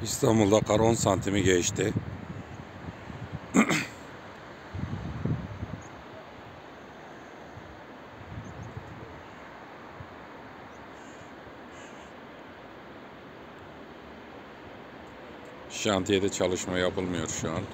İstanbul'da kar 10 santimi geçti. Şantiyede çalışma yapılmıyor şu an.